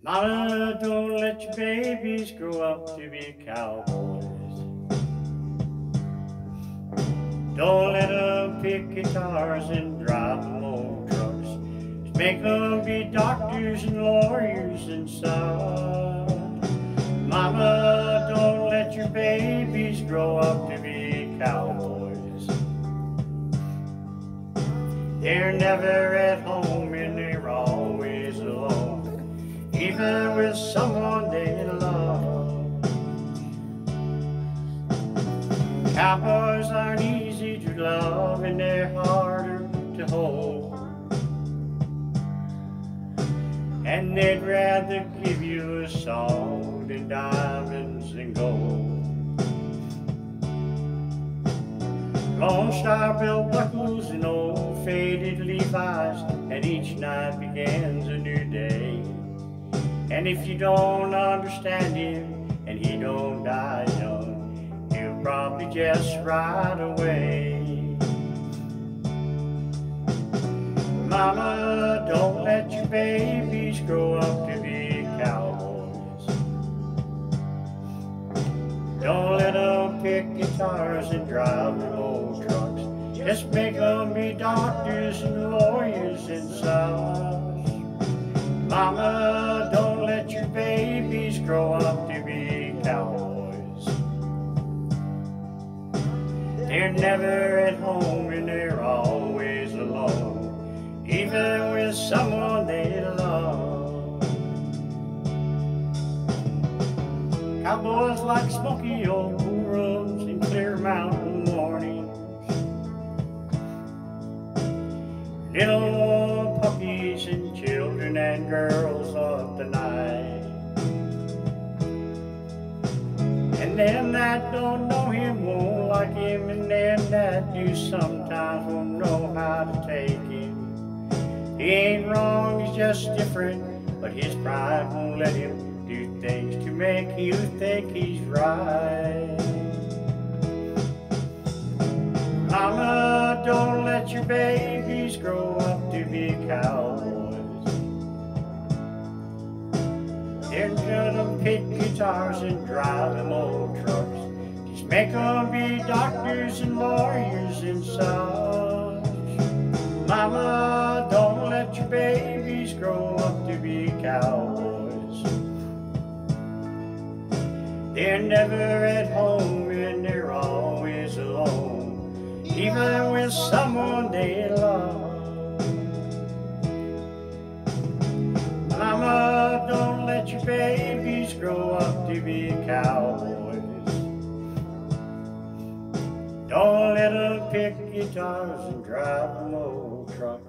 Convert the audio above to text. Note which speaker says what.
Speaker 1: Mama, don't let your babies grow up to be cowboys. Don't let them pick guitars and drive old trucks. Just make them be doctors and lawyers and stuff. Mama, don't let your babies grow up to be cowboys. They're never at home even with someone they love. Cowboys aren't easy to love and they're harder to hold. And they'd rather give you a song than diamonds and gold. Lone Star belt buckles and old faded Levi's, and each night begins a new day. And if you don't understand him, and he don't die young, he'll probably just ride away. Mama, don't let your babies grow up to be cowboys. Don't let them pick guitars and drive them old trucks. Just make them be doctors and lawyers and such. Mama, They're never at home and they're always alone, even with someone they love. Cowboys like smoky old pool rooms and clear mountain mornings. Little puppies and children and girls of the night. And them that don't know him won't like him, that do sometimes won't know how to take him. He ain't wrong, he's just different, but his pride won't let him do things to make you think he's right. Mama, don't let your babies grow up to be cowboys. They're gonna pick guitars and drive them old trucks. Just make them be doctors and lawyers such. Mama, don't let your babies grow up to be cowboys. They're never at home and they're always alone, even with someone they love. Mama, don't let your babies grow up to be cowboys. Pick guitars and drive them old trucks.